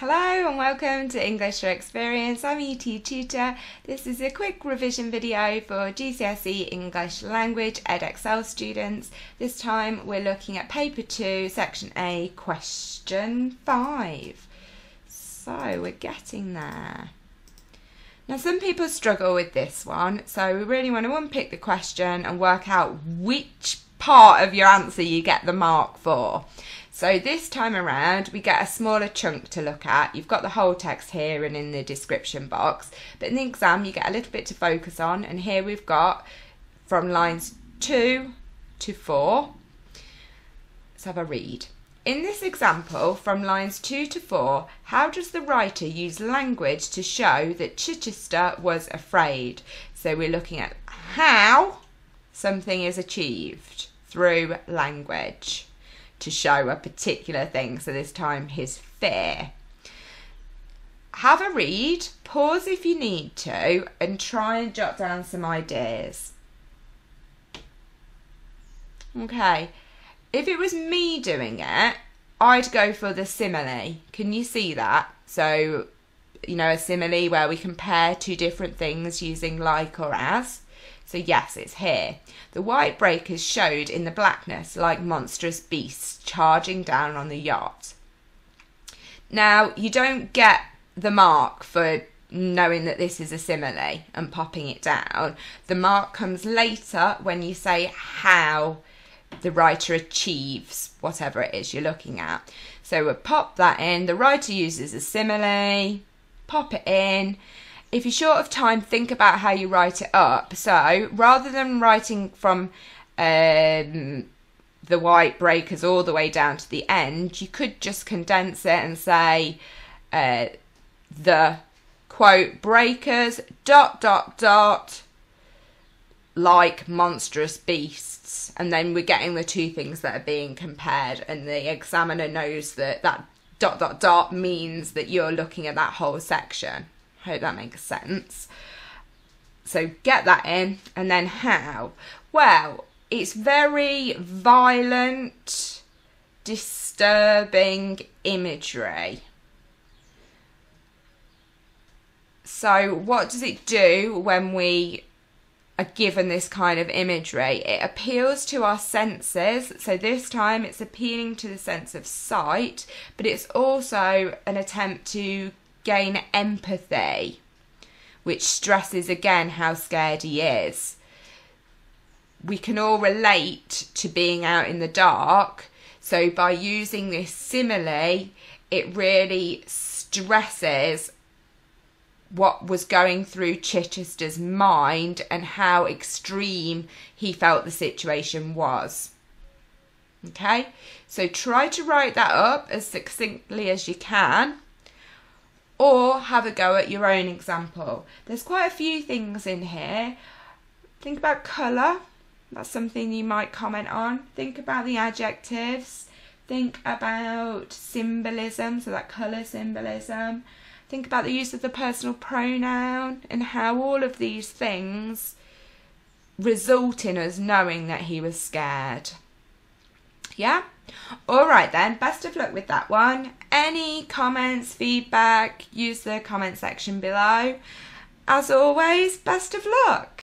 Hello and welcome to English for Experience. I'm ET Tutor. This is a quick revision video for GCSE English Language Edexcel students. This time we're looking at paper 2, section A, question 5. So we're getting there. Now some people struggle with this one, so we really want to unpick the question and work out which part of your answer you get the mark for. So this time around, we get a smaller chunk to look at. You've got the whole text here and in the description box, but in the exam, you get a little bit to focus on. And here we've got from lines two to four. Let's have a read. In this example, from lines 2 to 4, how does the writer use language to show that Chichester was afraid? So we're looking at how something is achieved through language to show a particular thing. So this time his fear. Have a read, pause if you need to, and try and jot down some ideas. Okay, if it was me doing it, I'd go for the simile. Can you see that? So, you know, a simile where we compare two different things using like or as. So yes, it's here. The white breakers showed in the blackness like monstrous beasts charging down on the yacht. Now, you don't get the mark for knowing that this is a simile and popping it down. The mark comes later when you say how the writer achieves whatever it is you're looking at. So we'll pop that in. The writer uses a simile, pop it in, if you're short of time, think about how you write it up. So rather than writing from um, the white breakers all the way down to the end, you could just condense it and say uh, the quote breakers dot dot dot like monstrous beasts and then we're getting the two things that are being compared and the examiner knows that that dot dot dot means that you're looking at that whole section Hope that makes sense. So get that in, and then how? Well, it's very violent, disturbing imagery. So, what does it do when we are given this kind of imagery? It appeals to our senses. So, this time it's appealing to the sense of sight, but it's also an attempt to gain empathy, which stresses again how scared he is. We can all relate to being out in the dark, so by using this simile, it really stresses what was going through Chichester's mind and how extreme he felt the situation was. Okay, so try to write that up as succinctly as you can or have a go at your own example. There's quite a few things in here. Think about colour, that's something you might comment on. Think about the adjectives. Think about symbolism, so that colour symbolism. Think about the use of the personal pronoun and how all of these things result in us knowing that he was scared. Yeah? All right then, best of luck with that one. Any comments, feedback, use the comment section below. As always, best of luck.